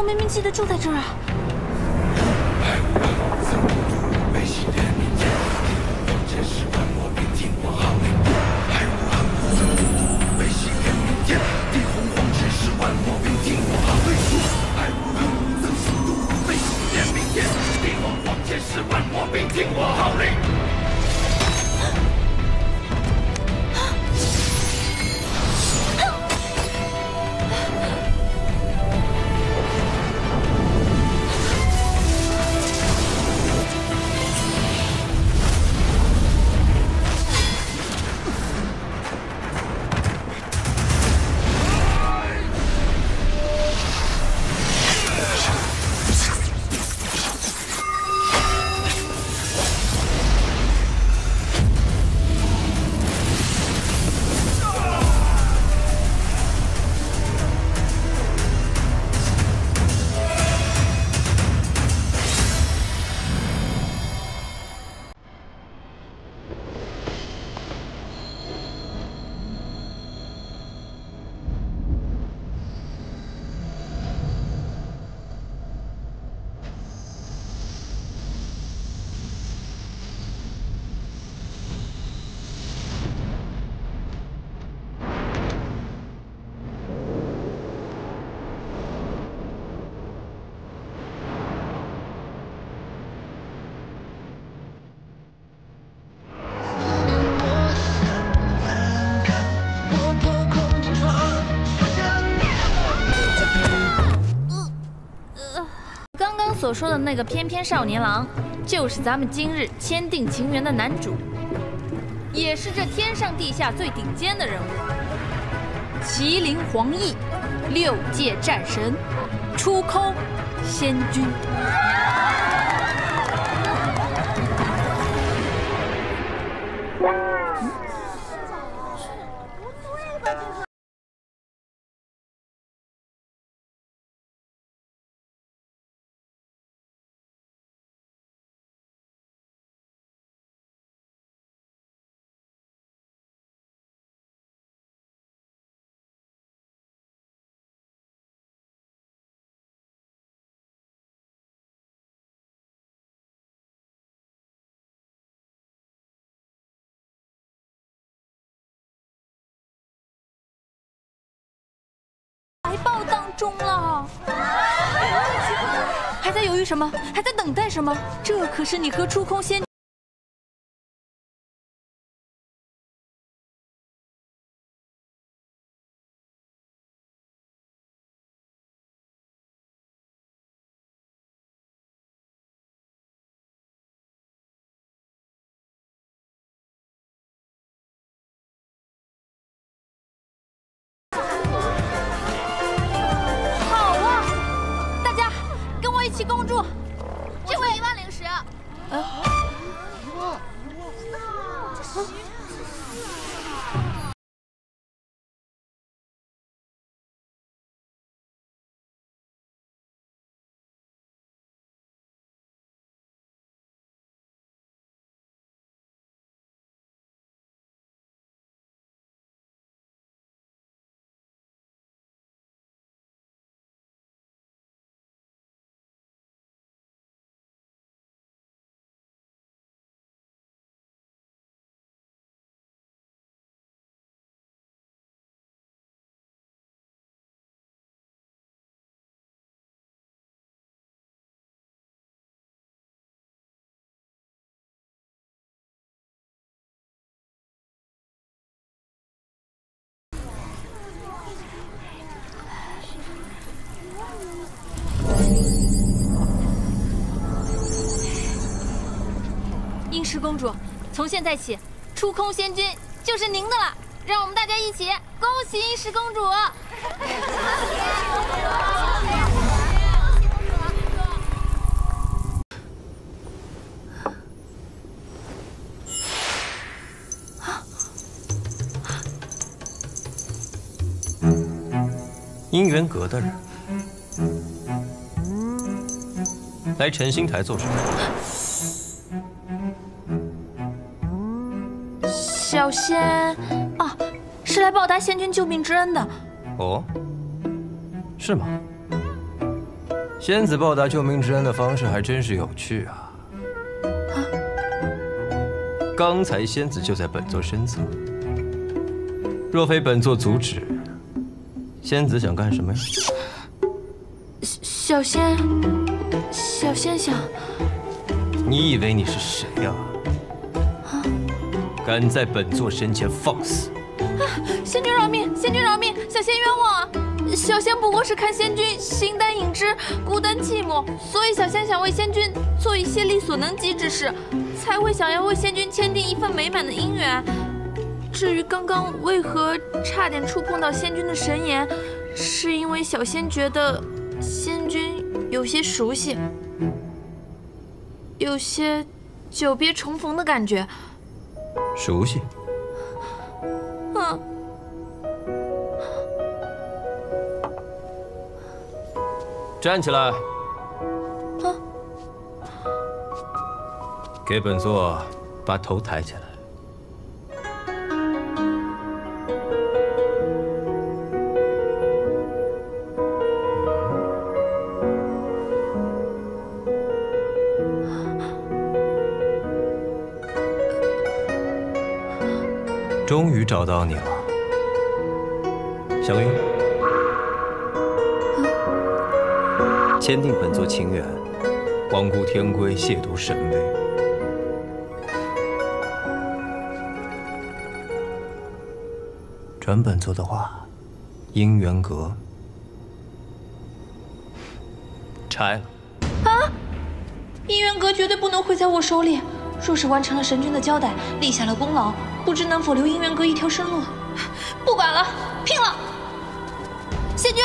我明明记得住在这儿啊！所说的那个翩翩少年郎，就是咱们今日签订情缘的男主，也是这天上地下最顶尖的人物——麒麟黄奕，六界战神，出空仙君。中了，还在犹豫什么？还在等待什么？这可是你和初空仙。英石公主，从现在起，出空仙君就是您的了。让我们大家一起恭喜英石公主！姻缘阁的人来晨星台做什么？小仙啊，是来报答仙君救命之恩的。哦，是吗？仙子报答救命之恩的方式还真是有趣啊！啊刚才仙子就在本座身侧，若非本座阻止，仙子想干什么呀？小仙，小仙想，你以为你是谁呀？敢在本座身前放肆！啊仙君饶命！仙君饶命！小仙冤枉！小仙不过是看仙君形单影只、孤单寂寞，所以小仙想为仙君做一些力所能及之事，才会想要为仙君签订一份美满的姻缘。至于刚刚为何差点触碰到仙君的神颜，是因为小仙觉得仙君有些熟悉，有些久别重逢的感觉。熟悉。嗯，站起来。啊！给本座把头抬起来。终于找到你了，小云。签订本座情缘，罔顾天规，亵渎神威。传本座的话，姻缘阁拆了。啊！姻缘阁绝对不能毁在我手里。若是完成了神君的交代，立下了功劳。不知能否留姻缘阁一条生路？不管了，拼了！仙君。